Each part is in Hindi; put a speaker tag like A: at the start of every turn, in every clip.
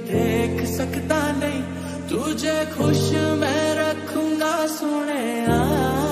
A: देख सकता नहीं। तुझे खुश मैं रखूँगा सुने आ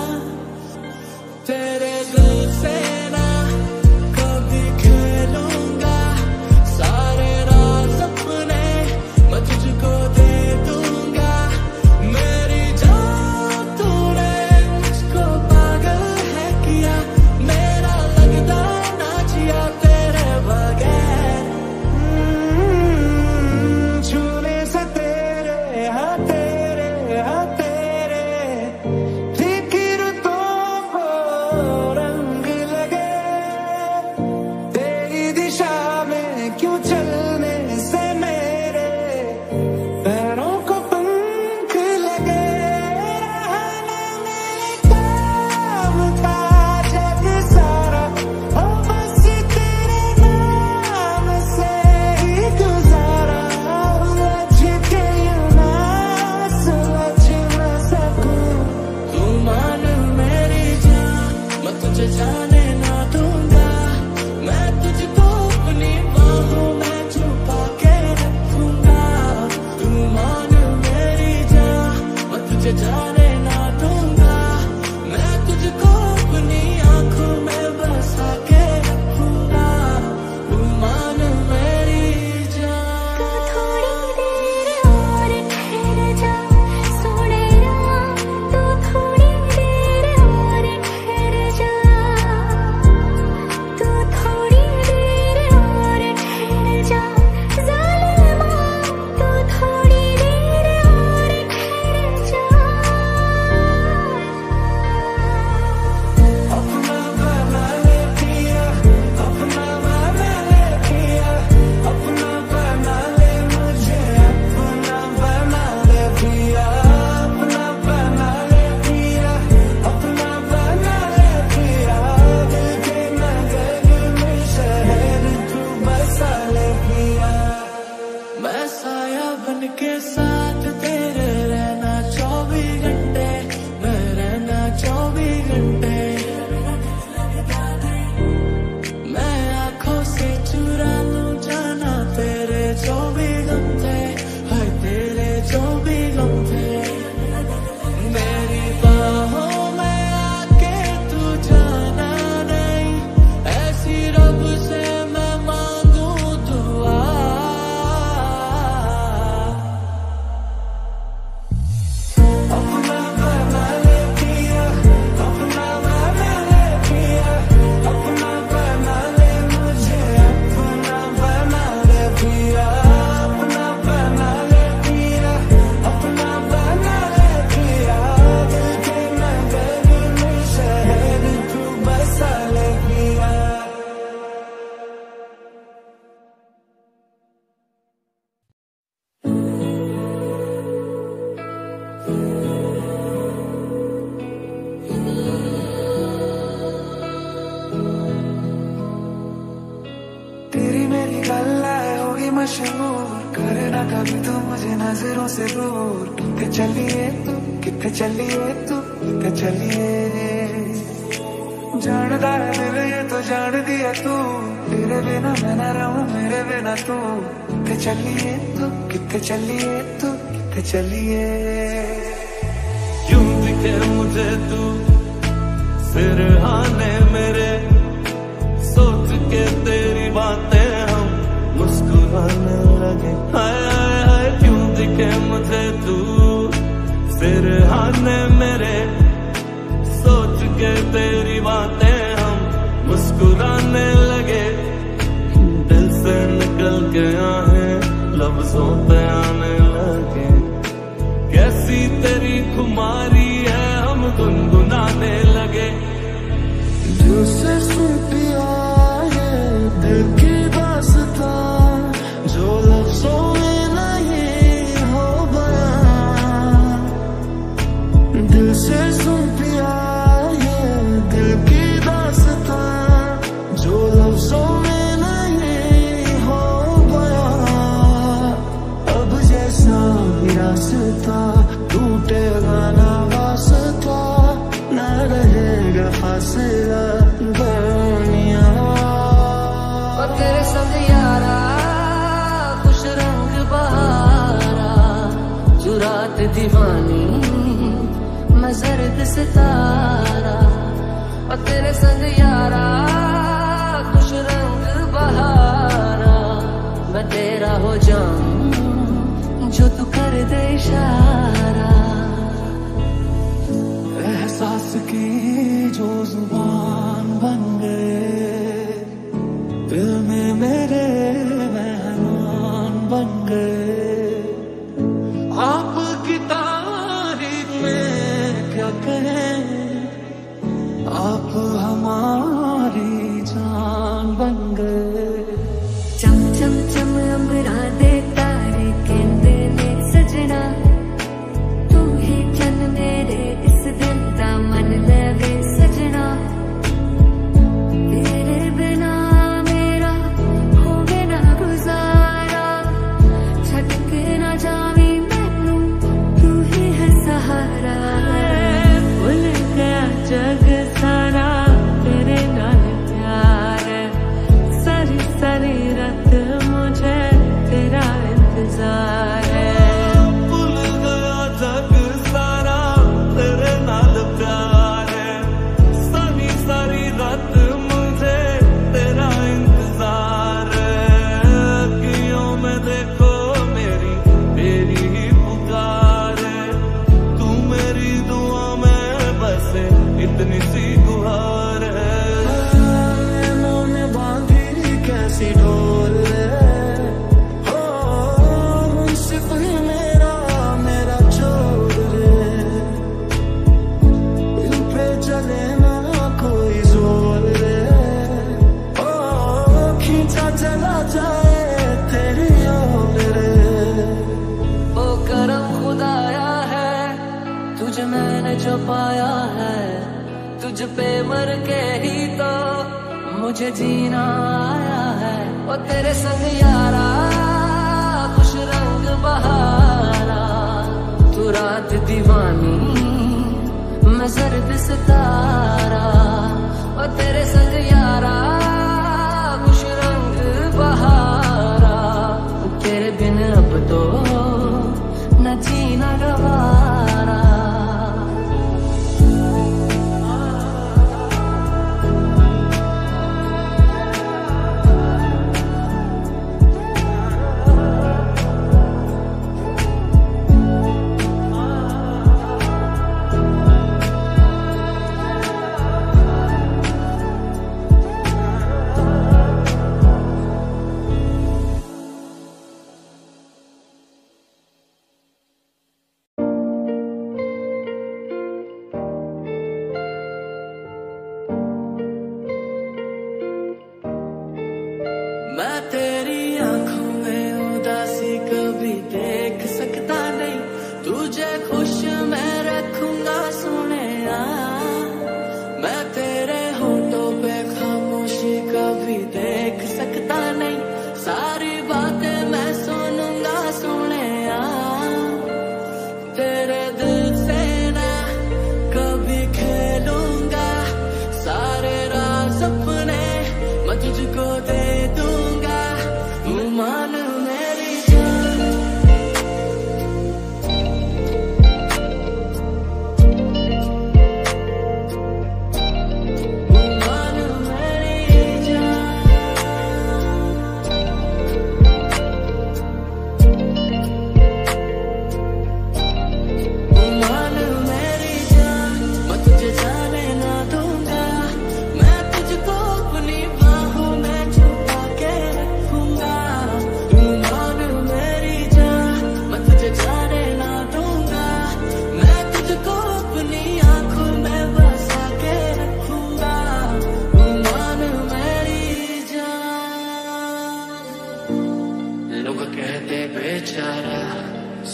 A: ਚੱਲੀਏ ਤੂੰ ਕਿੱਥੇ ਚੱਲੀਏ ਜਾਣਦਾ ਹੈ ਦਿਲ ਇਹ ਤਾਂ ਜਾਣਦੀ ਹੈ ਤੂੰ ਤੇਰੇ ਬਿਨਾ ਮੈਂ ਨਾ ਰਹੂੰ ਮੇਰੇ ਬਿਨਾ ਤੂੰ ਕਿੱਥੇ ਚੱਲੀਏ ਤੂੰ ਕਿੱਥੇ ਚੱਲੀਏ ਤੂੰ किथे चलिए
B: क्यों दिखे मुझे तू फिर आने मेरे सोच के तेरी बातें हम मुस्कुराने लगे हाय हाय हाय क्यों दिखे मुझे जाने मेरे। सोच के तेरी बातें हम मुस्कुराने लगे। दिल से निकल गया है
A: लफ्जों पे रास्ता टूटेगा ना वास्ता, ना रहेगा फासला दुनिया।
C: तेरे संग रंग बहारा जुरात दीवानी मजरद सितारा। और तेरे संग यारा खुश रंग बहारा, मैं तेरा हो जाऊँ। जो तू कर दे इशारा।
A: एहसास की जो ज़ुबान
B: इतनी सी गुहार है।
A: में बांधी कैसी है। हो ही मेरा मेरा पे चले ना कोई ज़ोर रे हो खींचा चला जाए तेरी ओर रे
C: ओ करम खुदाया है तुझे मैंने जो पाया पे मर के ही तो मुझे जीना आया है। ओ तेरे संग यारा, खुश रंग बहारा। तू रात दीवानी, मैं जर्द सितारा। ओ तेरे संग यारा रंग बहारा। तेरे बिन अब तो न जीना गवारा।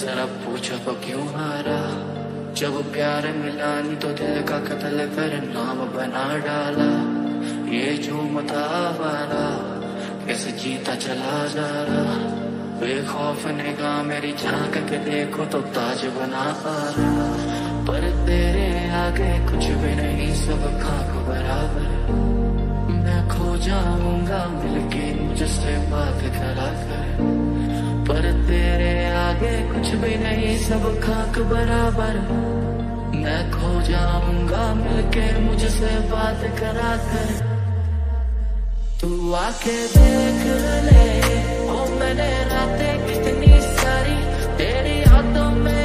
A: जरा पूछो तो क्यों हारा? जब प्यार मिला नहीं तो दिल का कत्ल कर नाम बना डाला। ये झूमता वाला कैसे जीता चला जा रहा? बेखौफ निगाह मेरी झाँक के देखो तो ताज बना पा रहा। पर तेरे आगे कुछ भी नहीं, सब खाक बराबर। मैं खो जाऊँगा, मिलके मुझसे बात करा कर। पर तेरे आगे कुछ भी नहीं, सब खाक बराबर। मैं खो जाऊँगा, मिलके मुझसे बात करा कर तू आके देख ले, ओ मैंने रातें कितनी सारी, तेरी हाथों में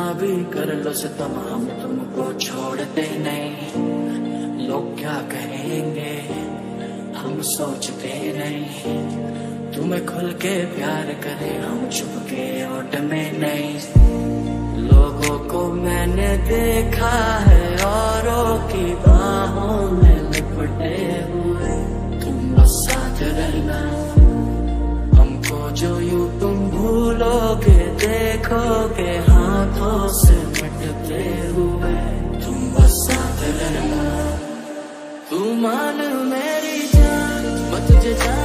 A: जितना भी कर लो सितम, हम तुमको छोड़ते नहीं। लोग क्या कहेंगे, हम सोचते नहीं। तुम्हें खुल के प्यार करें, हम छुप के ओट में नहीं। लोगों को मैंने देखा है, औरों की बाहों में लिपटे हुए। तुम बस साथ रहना। हमको जो यू तुम भूलोगे देखोगे हाथों से मिटते हुए तुम बस साथ रहना तू मान मेरी जान मैं तुझे जाने।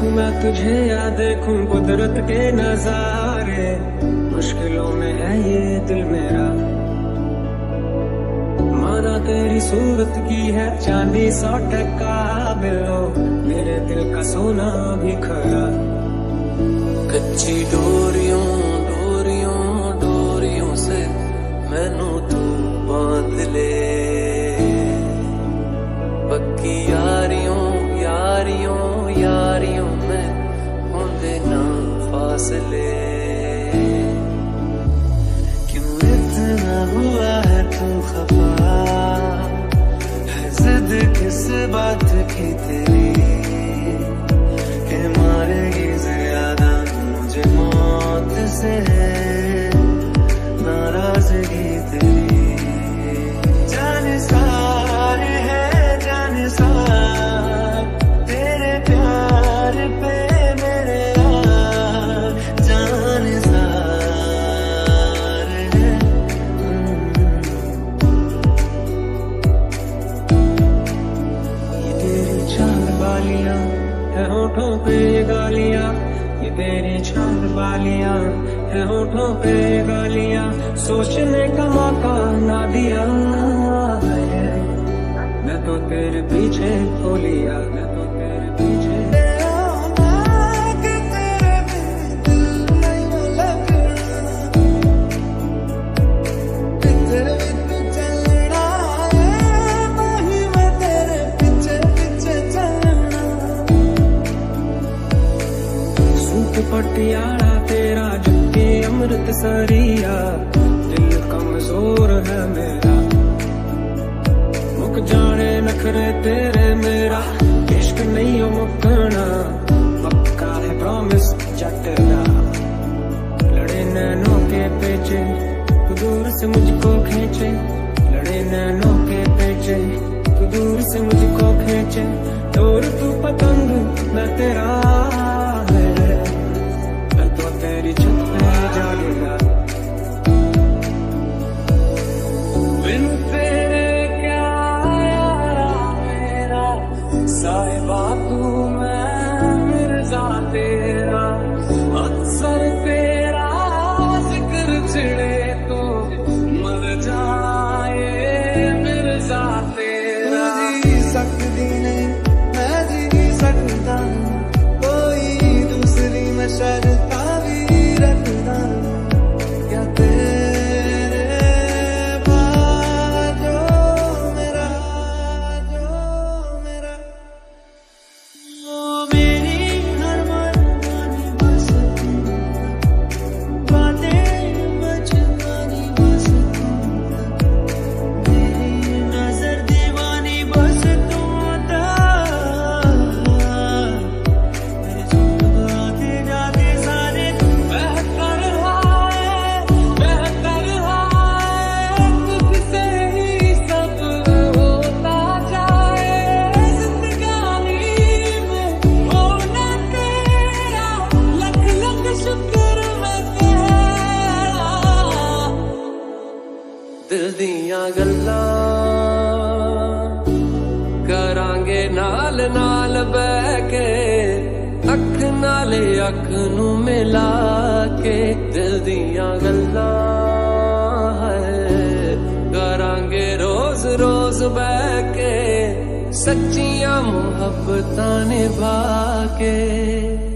A: देखूँ मैं
D: तुझे या देखूँ कुदरत के नजारे। मुश्किलों में है ये दिल मेरा। माना तेरी सूरत की है चांदी सौ टका बिलो मेरे दिल का सोना भी खरा।
A: कच्ची डोरियों डोरियों डोरियों से फासले क्यों इतना हुआ है तू खफा? है जिद किस बात की तेरी? के मारेगी ज़्यादा मुझे मौत से नाराज़गी है
D: होठों पे गालिया, सोचने का मौका ना दिया मैं तो तेरे पीछे हो लिया
E: सरिया, दिल कमज़ोर है मेरा। मुक जाने नखरे तेरे मेरा। इश्क नहीं मुकना पक्का है प्रॉमिस जट लड़े नैनों के पेचे दूर से मुझको खींचे। लड़े नैनों के पेचे दूर से मुझको खींचे। दूर तू पतंग, मैं तेरा
F: अखनू मिला के दिल दिया
E: गल है।
C: करांगे रोज रोज बह के सच्चिया मुहब्बत निभा के।